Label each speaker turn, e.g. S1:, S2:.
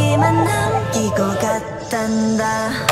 S1: 향기만 남기고 갔단다.